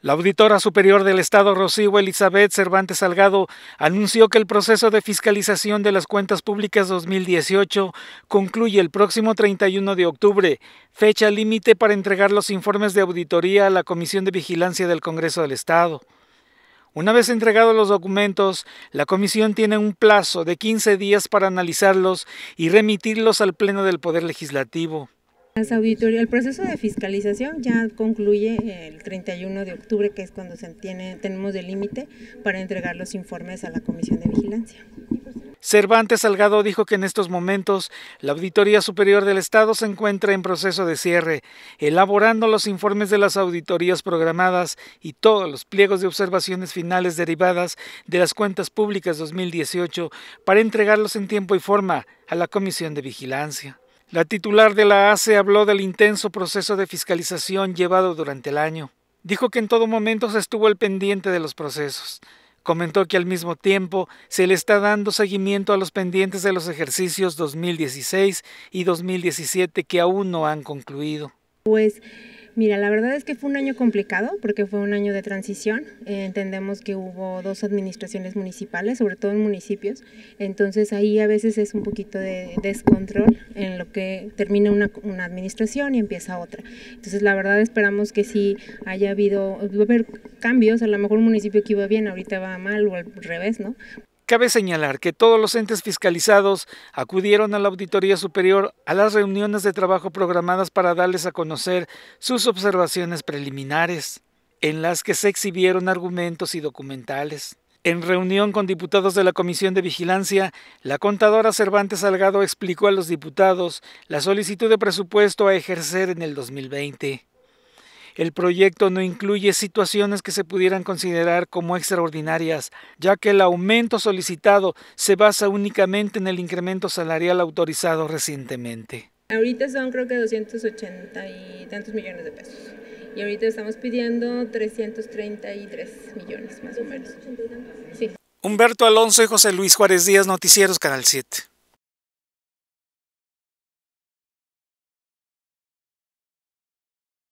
La auditora superior del Estado, Rocío Elizabeth Cervantes Salgado, anunció que el proceso de fiscalización de las cuentas públicas 2018 concluye el próximo 31 de octubre, fecha límite para entregar los informes de auditoría a la Comisión de Vigilancia del Congreso del Estado. Una vez entregados los documentos, la comisión tiene un plazo de 15 días para analizarlos y remitirlos al Pleno del Poder Legislativo el proceso de fiscalización ya concluye el 31 de octubre, que es cuando se tiene, tenemos el límite para entregar los informes a la Comisión de Vigilancia. Cervantes Salgado dijo que en estos momentos la Auditoría Superior del Estado se encuentra en proceso de cierre, elaborando los informes de las auditorías programadas y todos los pliegos de observaciones finales derivadas de las cuentas públicas 2018 para entregarlos en tiempo y forma a la Comisión de Vigilancia. La titular de la ACE habló del intenso proceso de fiscalización llevado durante el año. Dijo que en todo momento se estuvo al pendiente de los procesos. Comentó que al mismo tiempo se le está dando seguimiento a los pendientes de los ejercicios 2016 y 2017 que aún no han concluido. Pues Mira, la verdad es que fue un año complicado porque fue un año de transición. Eh, entendemos que hubo dos administraciones municipales, sobre todo en municipios. Entonces ahí a veces es un poquito de descontrol en lo que termina una, una administración y empieza otra. Entonces la verdad esperamos que sí haya habido, va a haber cambios. A lo mejor un municipio que iba bien ahorita va mal o al revés, ¿no? Cabe señalar que todos los entes fiscalizados acudieron a la Auditoría Superior a las reuniones de trabajo programadas para darles a conocer sus observaciones preliminares, en las que se exhibieron argumentos y documentales. En reunión con diputados de la Comisión de Vigilancia, la contadora Cervantes Salgado explicó a los diputados la solicitud de presupuesto a ejercer en el 2020. El proyecto no incluye situaciones que se pudieran considerar como extraordinarias, ya que el aumento solicitado se basa únicamente en el incremento salarial autorizado recientemente. Ahorita son creo que 280 y tantos millones de pesos. Y ahorita estamos pidiendo 333 millones más o menos. Sí. Humberto Alonso y José Luis Juárez Díaz, Noticieros Canal 7.